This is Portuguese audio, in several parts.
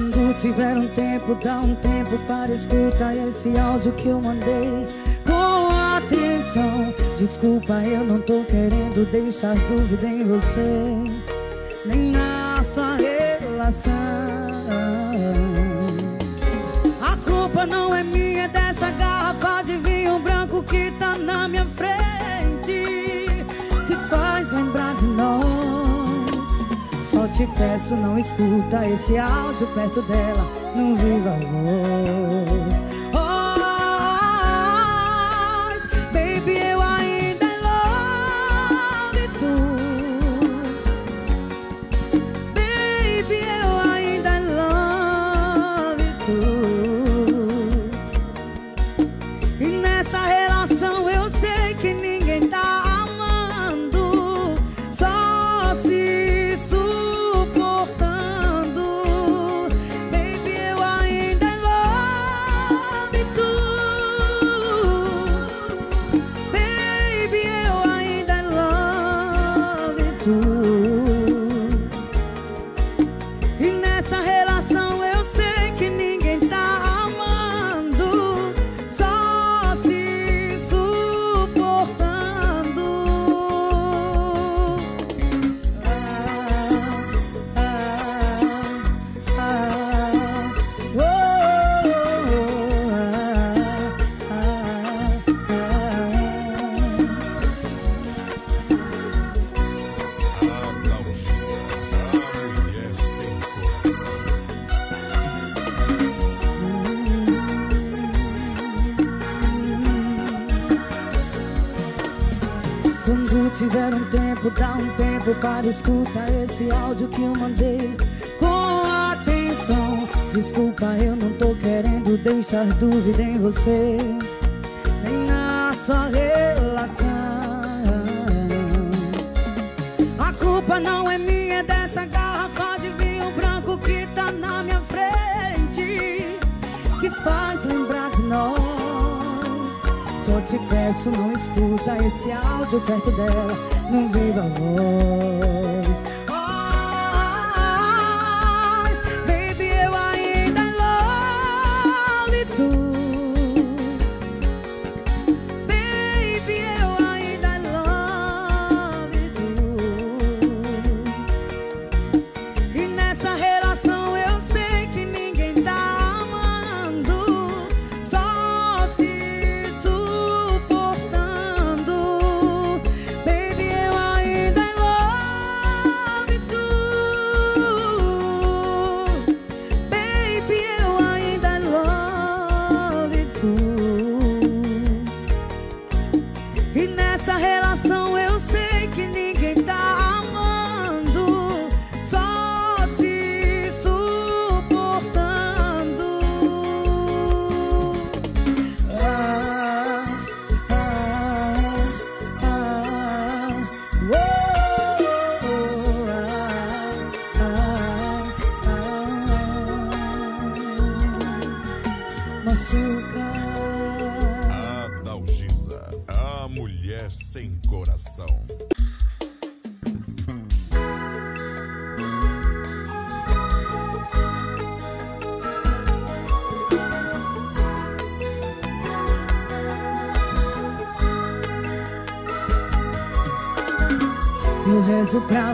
Quando tiver um tempo, dá um tempo para escutar esse áudio que eu mandei com atenção. Desculpa, eu não tô querendo deixar dúvida em você, nem na sua relação. A culpa não é minha é dessa garrafa de vinho branco que tá na minha frente. te peço, não escuta esse áudio perto dela, não viva a voz. Dúvida em você, nem na sua relação. A culpa não é minha, é dessa garrafa de vinho branco que tá na minha frente, que faz lembrar de nós. Só te peço, não escuta esse áudio perto dela não viva a voz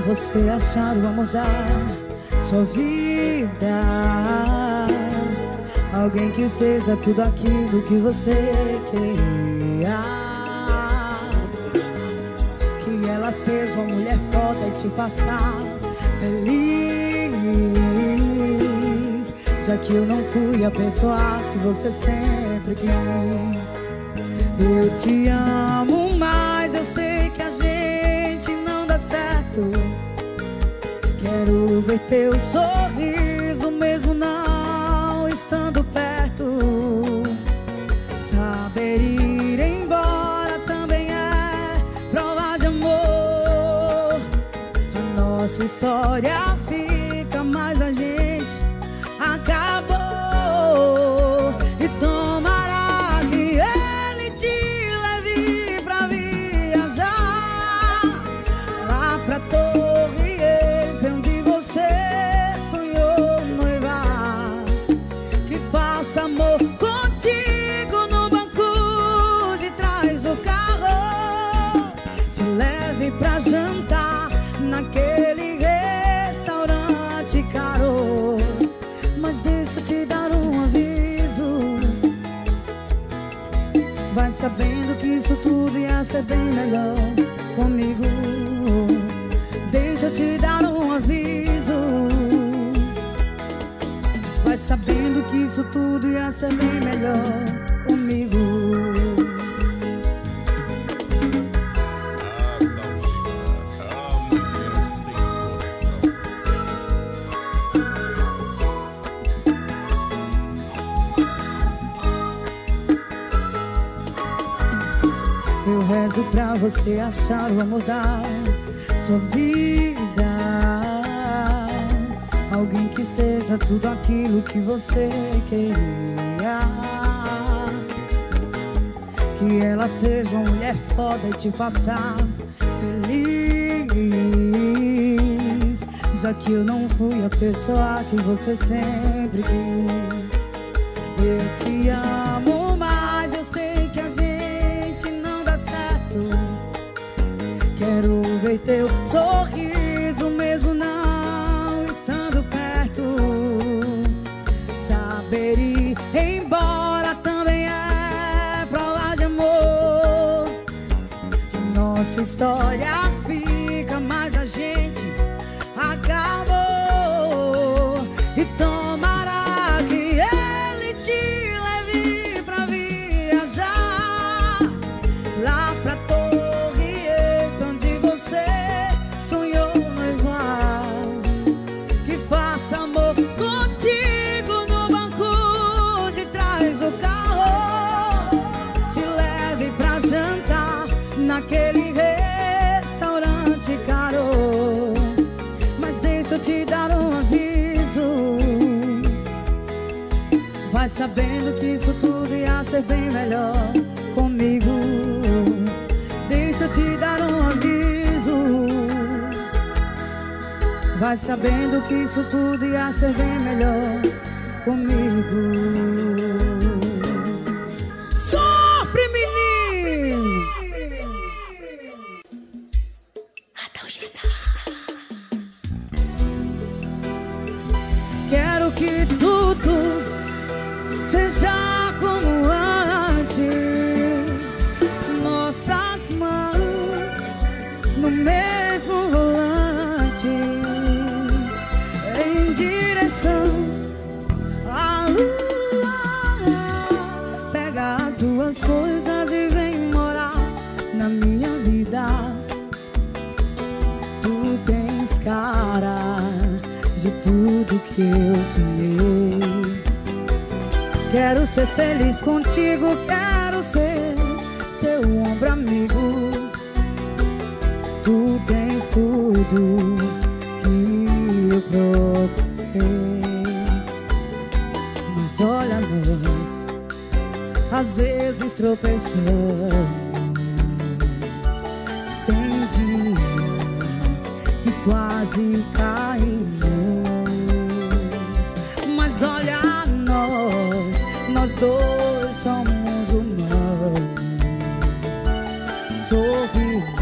você achar o da sua vida. Alguém que seja tudo aquilo que você queria. Que ela seja uma mulher foda e te faça feliz. Já que eu não fui a pessoa que você sempre quis. Eu te amo, ver teu sorriso mesmo não estando perto. Saber ir embora também é prova de amor. A nossa história ser bem melhor comigo rezo pra você achar o amor da sua vida. Alguém que seja tudo aquilo que você queria Que ela seja uma mulher foda e te faça feliz. Já que eu não fui a pessoa que você sempre quis. Eu te amo, mas eu sei que a gente não dá certo. Quero ver teu sorriso Nossa história ser bem melhor comigo. Deixa eu te dar um aviso. Vai sabendo que isso tudo ia ser bem melhor comigo às vezes tropeçou Tem dias que quase caímos. Mas olha nós, nós dois somos humanos. nós Sorrimos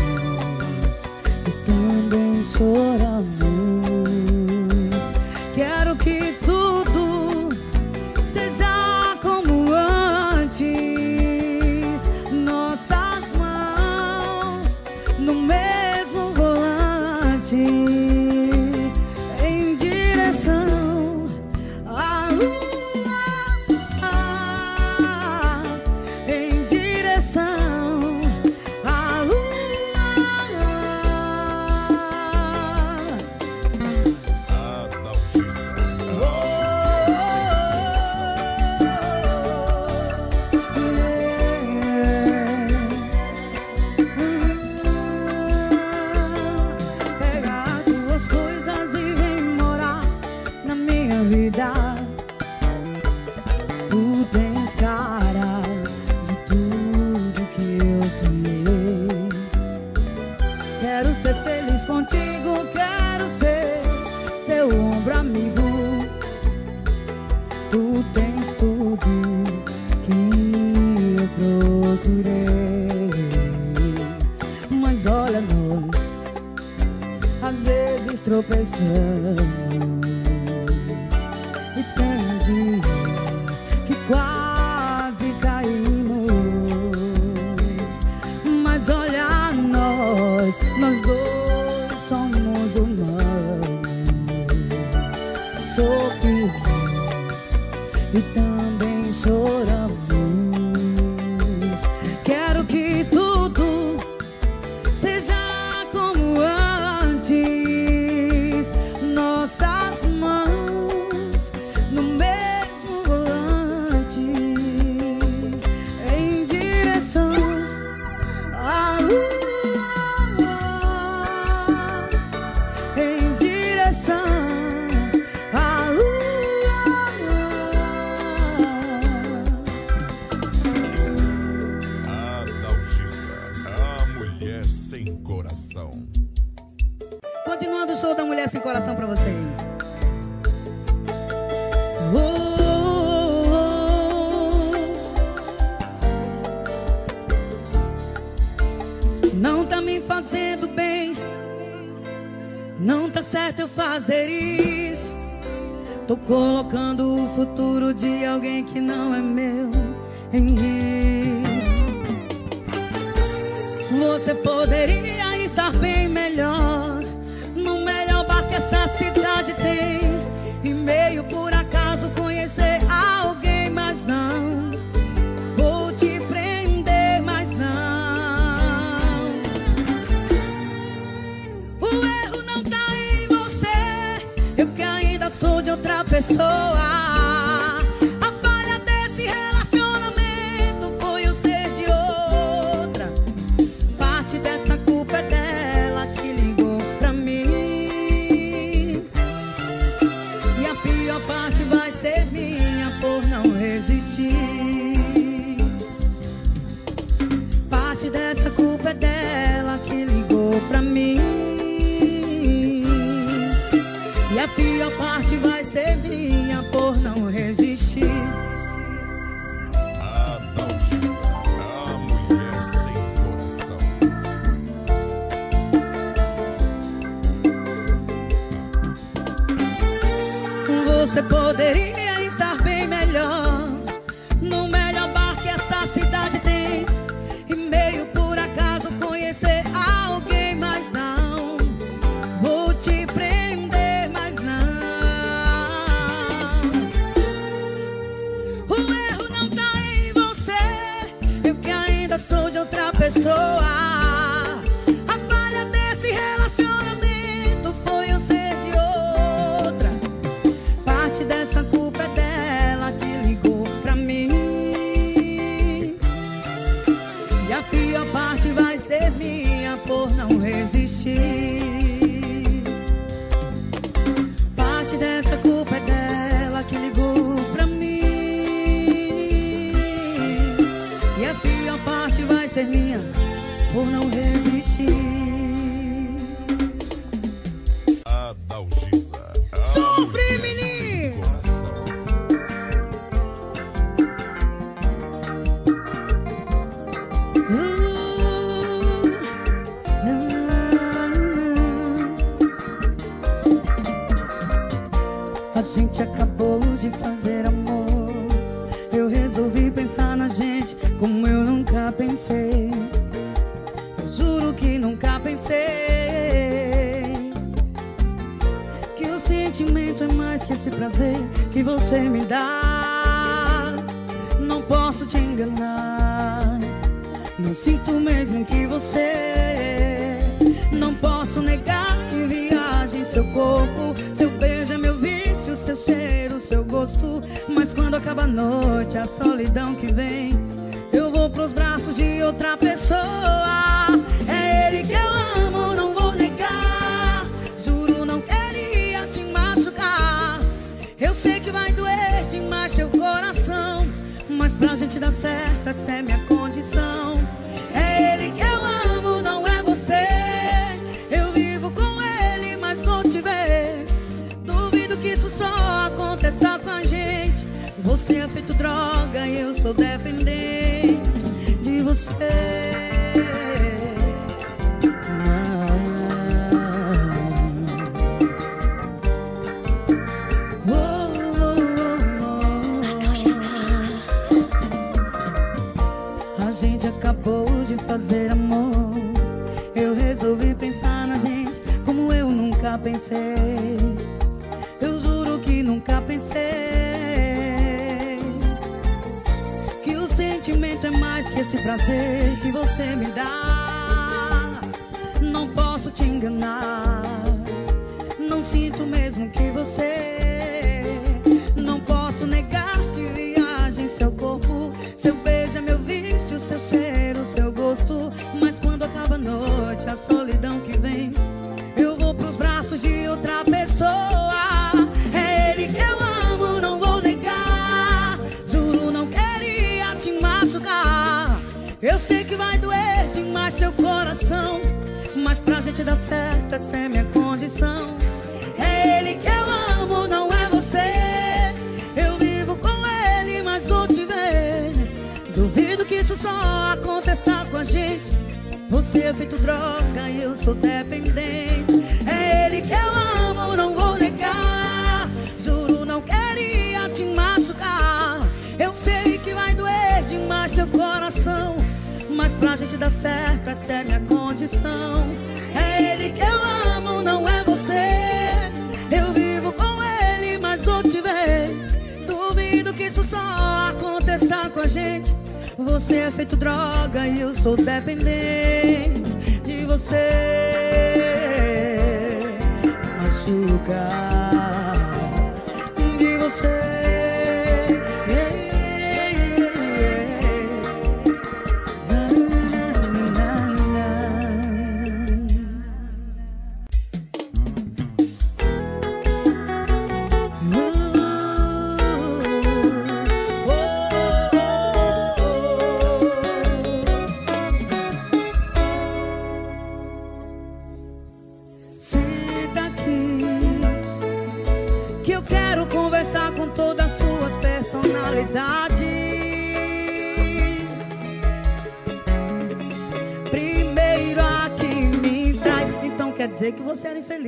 e também sorrimos. sou dependente de você. fazer amor. Eu resolvi pensar na gente como eu nunca pensei. Esse prazer que você me dá Não posso te enganar. Não sinto mesmo que você Não posso negar. dá certo, essa é minha condição. É ele que eu amo, não é você. Eu vivo com ele, mas vou te ver. Duvido que isso só aconteça com a gente. Você é feito droga e eu sou dependente. É ele que eu amo, não vou negar. Juro, não queria te machucar. Eu sei que vai doer demais seu coração. Mas pra gente dar certo, essa é minha condição. Ele que eu amo não é você. Eu vivo com ele, mas vou te ver. Duvido que isso só aconteça com a gente. Você é feito droga e eu sou dependente de você. Machucar.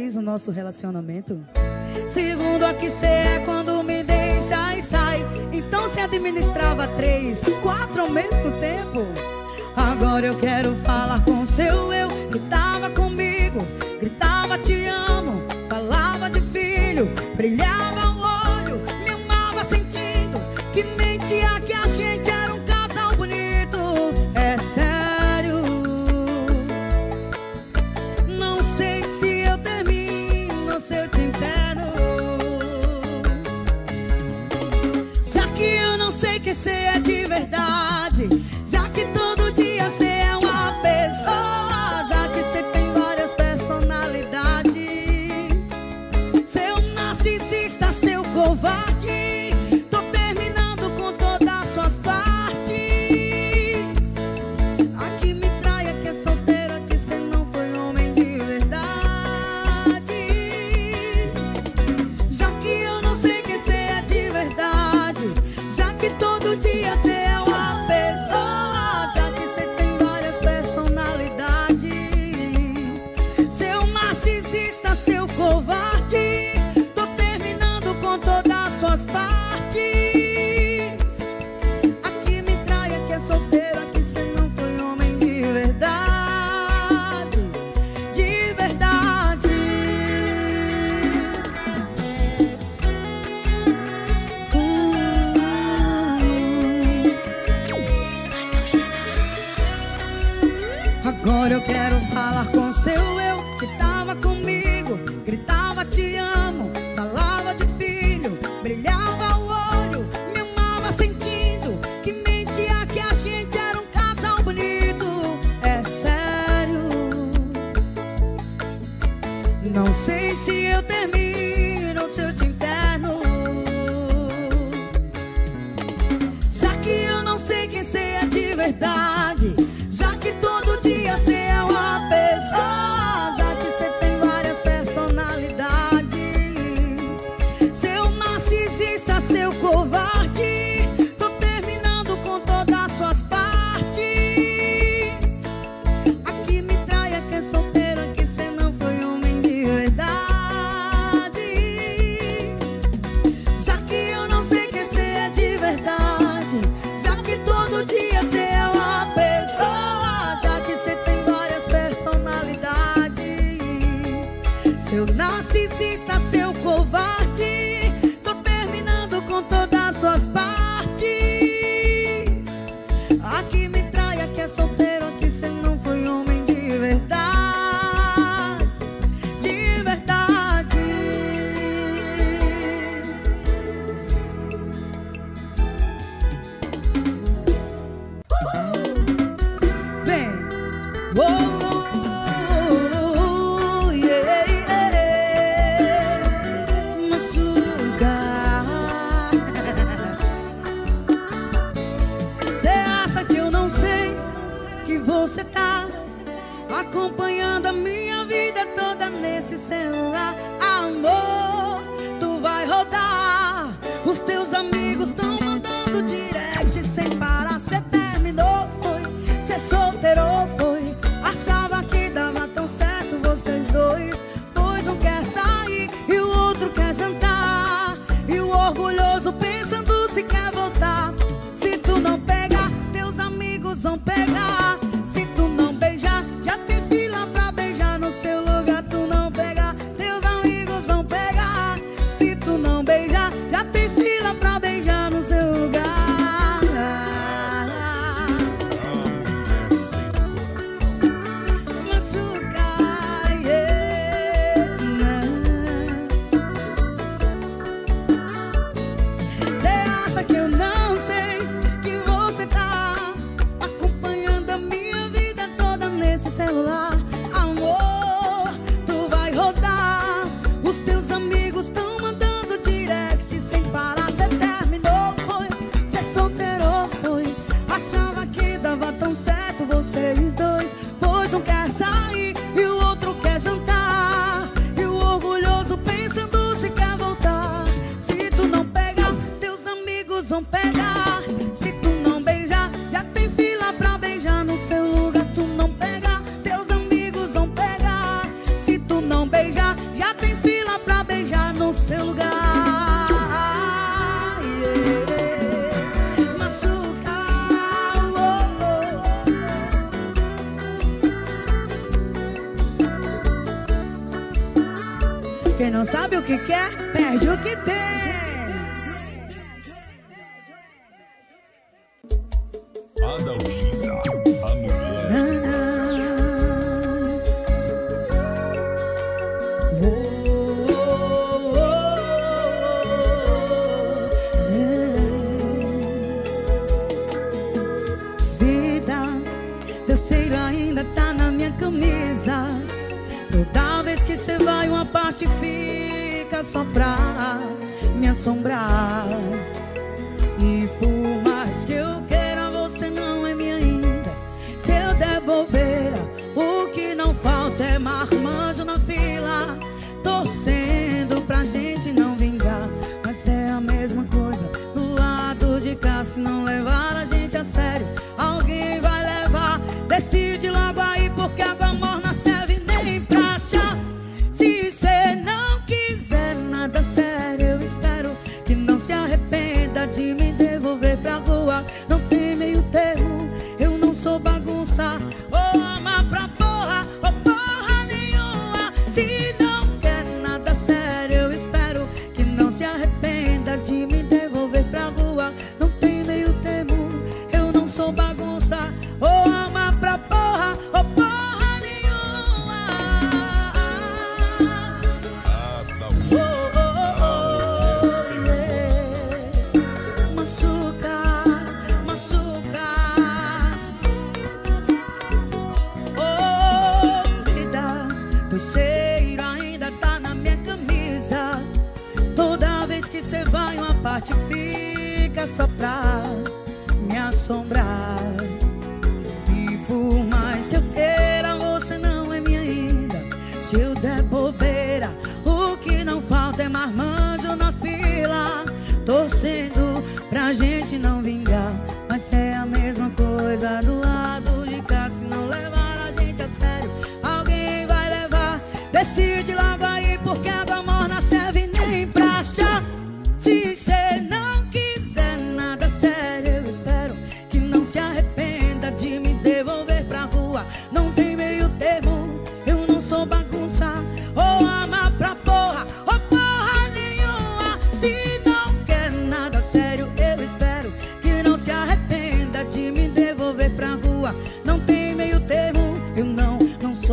feliz no nosso relacionamento? Segundo aqui cê é quando me deixa e sai Então se administrava três, quatro ao mesmo tempo Agora eu quero falar com seu ex. Que quer, smile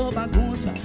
sou bagunça.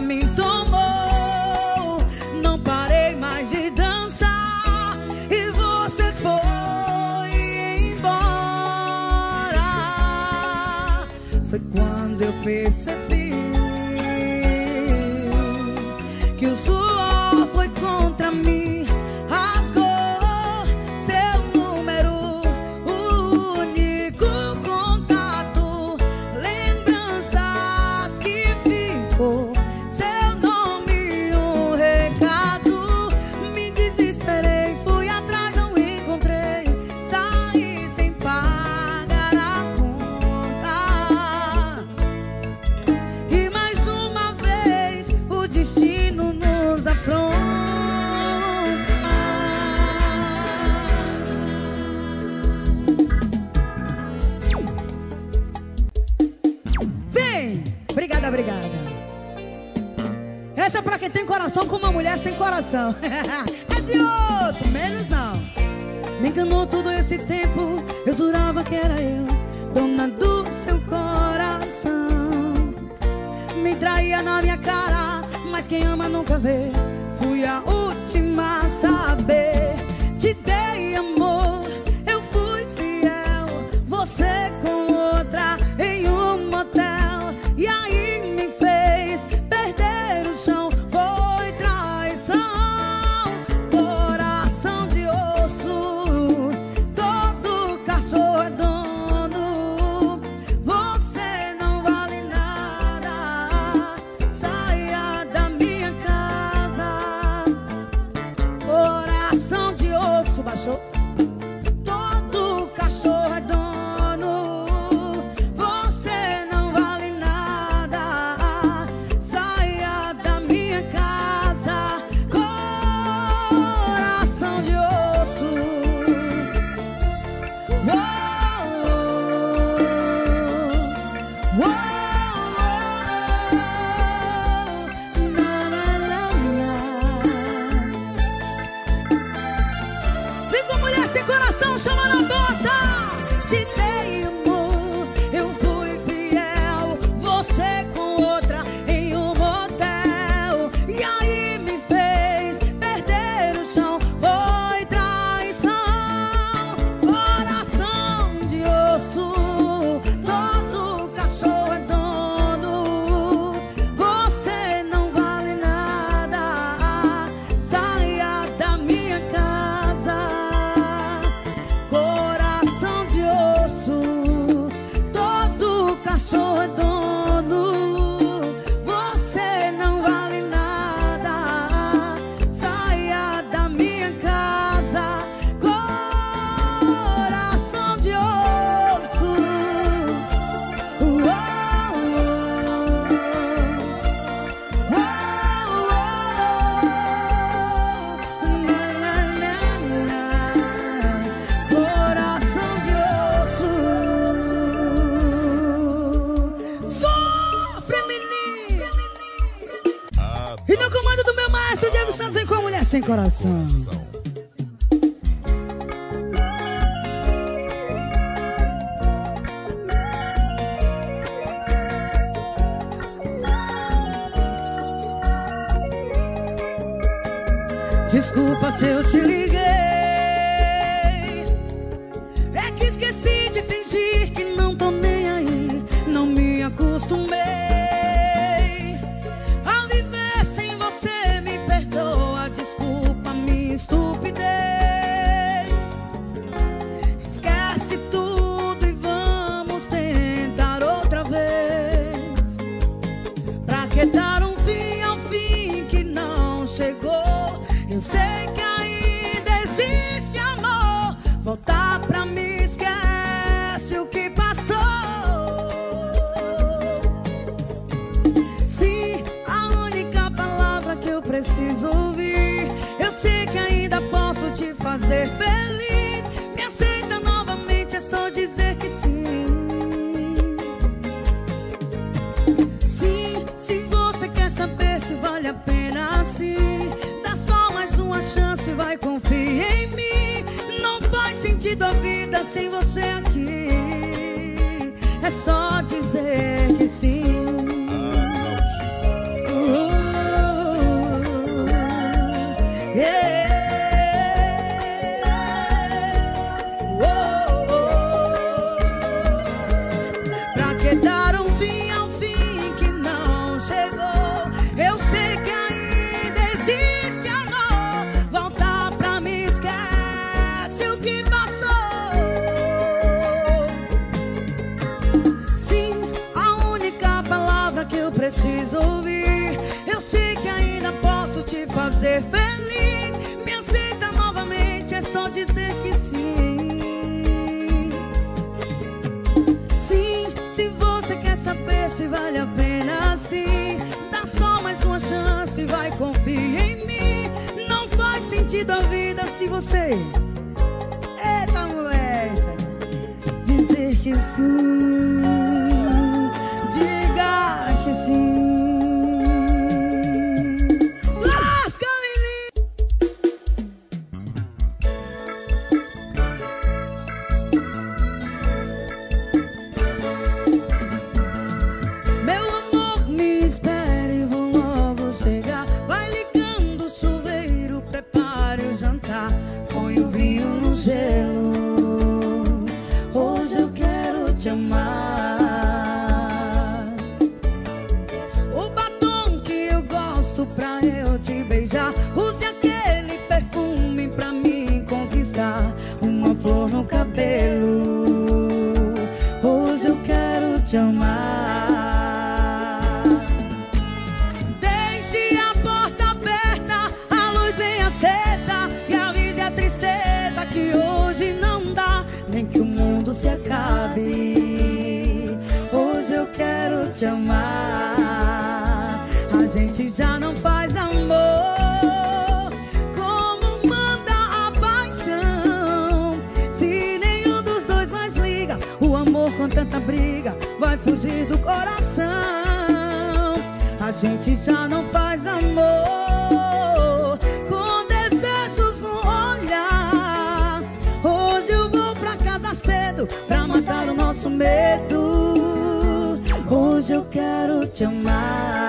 caminho com uma mulher sem coração. É Adiós, menos não. Me enganou todo esse tempo Eu jurava que era eu Dona do seu coração. Me traía na minha cara Mas quem ama nunca vê. Fui a última a saber. da vida sem você. te a vida se você te amar. do coração. A gente já não faz amor com desejos no olhar. Hoje eu vou pra casa cedo pra matar o nosso medo. Hoje eu quero te amar.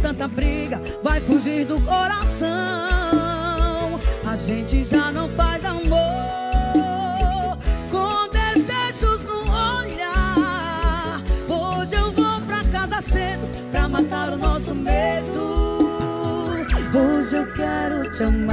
tanta briga vai fugir do coração. A gente já não faz amor com desejos no olhar. Hoje eu vou pra casa cedo pra matar o nosso medo. Hoje eu quero te amar.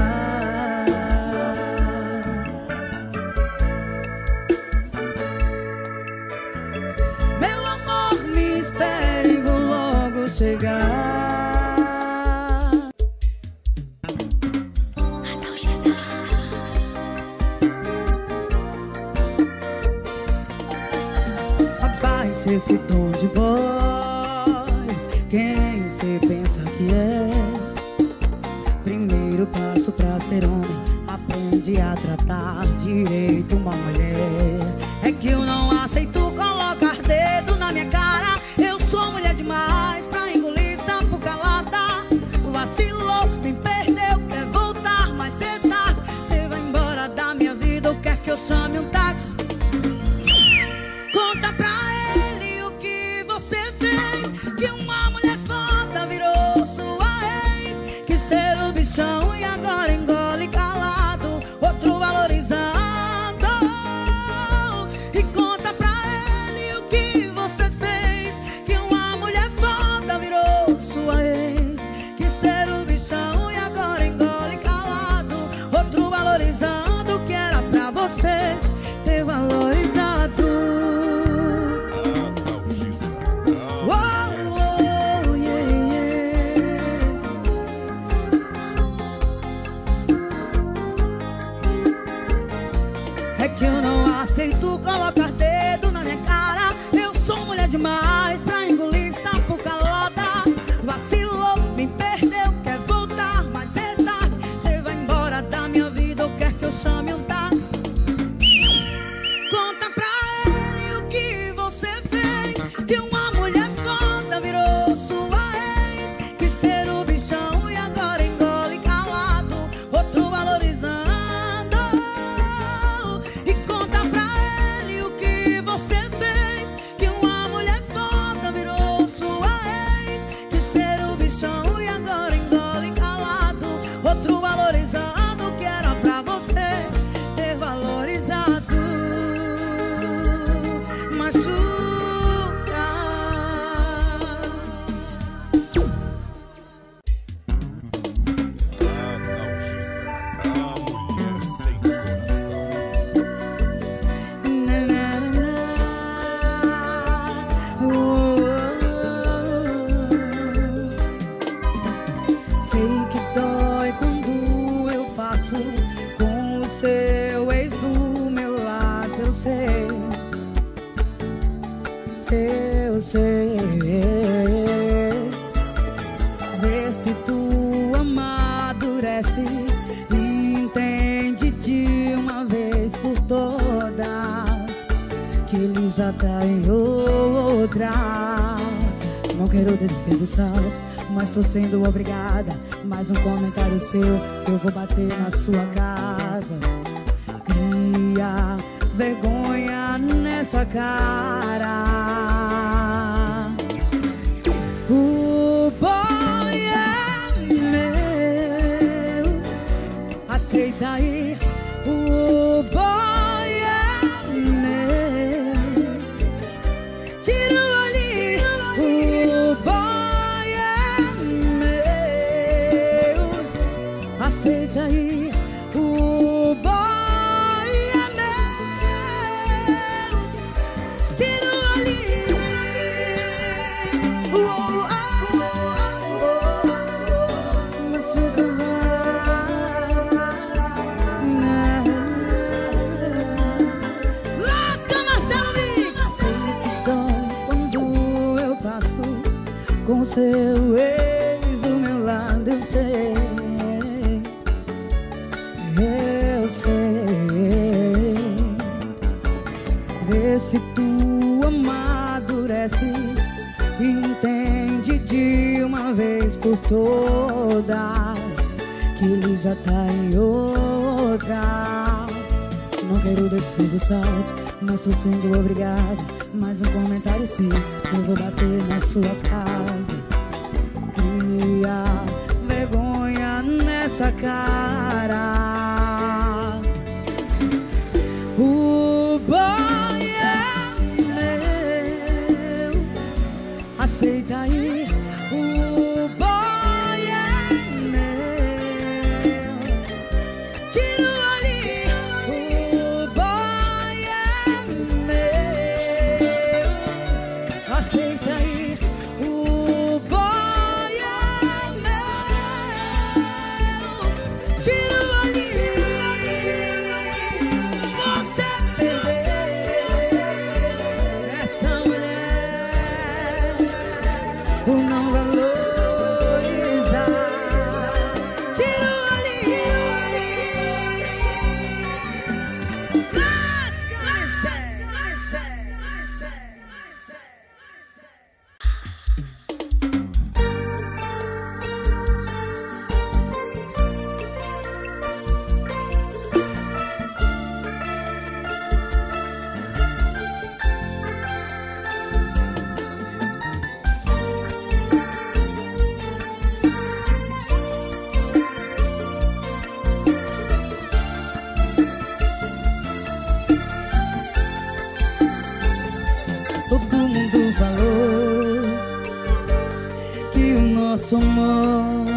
nosso amor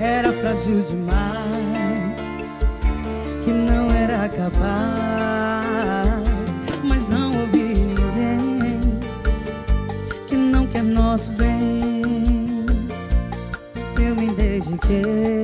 era frágil demais, que não era capaz, mas não ouvi ninguém que não quer nosso bem. Eu me dediquei.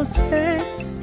você.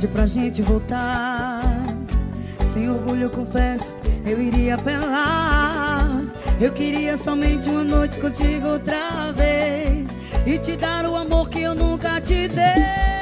tarde pra gente voltar. Sem orgulho, eu confesso, eu iria apelar. Eu queria somente uma noite contigo outra vez. E te dar o amor que eu nunca te dei.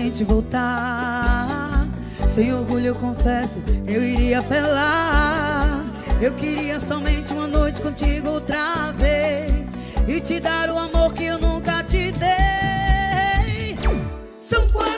gente voltar. Sem orgulho eu confesso, eu iria apelar. Eu queria somente uma noite contigo outra vez e te dar o amor que eu nunca te dei. São quatro